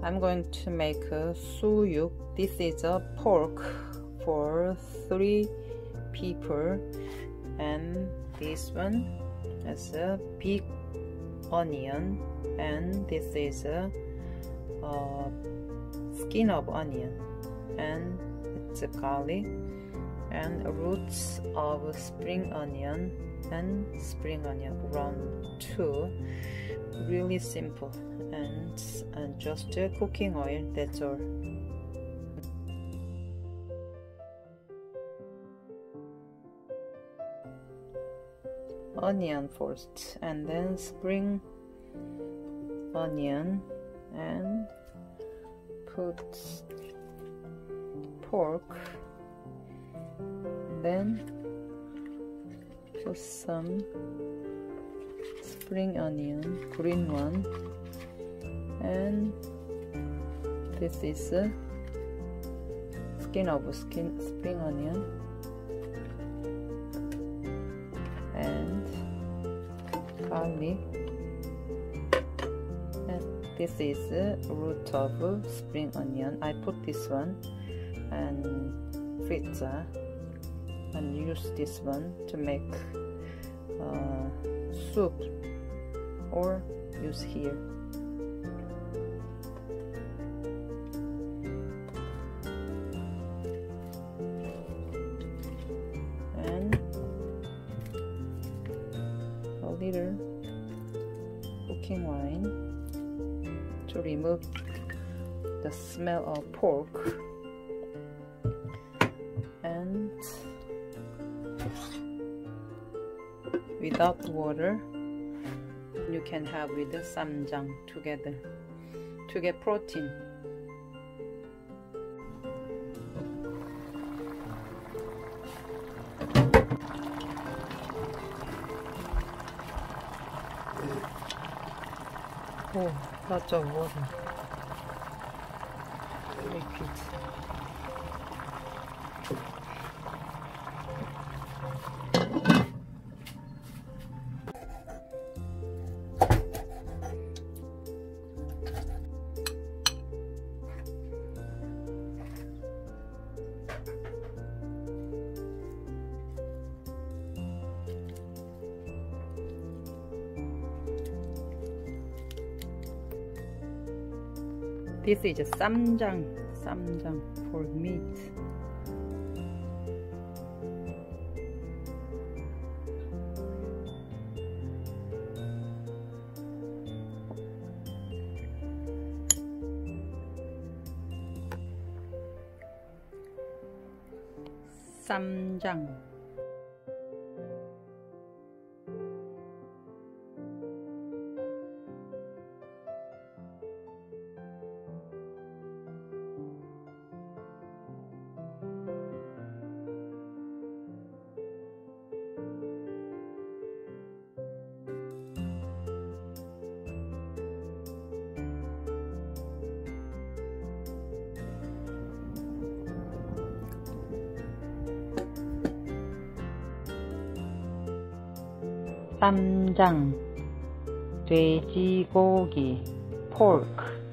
I'm going to make a ssuyuk. This is a pork for three people. And this one is a big onion. And this is a, a skin of onion. And it's a garlic. And roots of spring onion. And spring onion. Round two really simple and, and just cooking oil that's all. Onion first and then spring onion and put pork then put some spring onion green one. And this is skin of skin spring onion. And garlic. And this is root of spring onion. I put this one and pizza and use this one to make uh, soup or use here. And a little cooking wine to remove the smell of pork. And without water you can have with the ssamjang together to get protein Oh, lots of water. Liquid. This is a ssamjang, ssamjang for meat. ssamjang 쌈장, 돼지고기, pork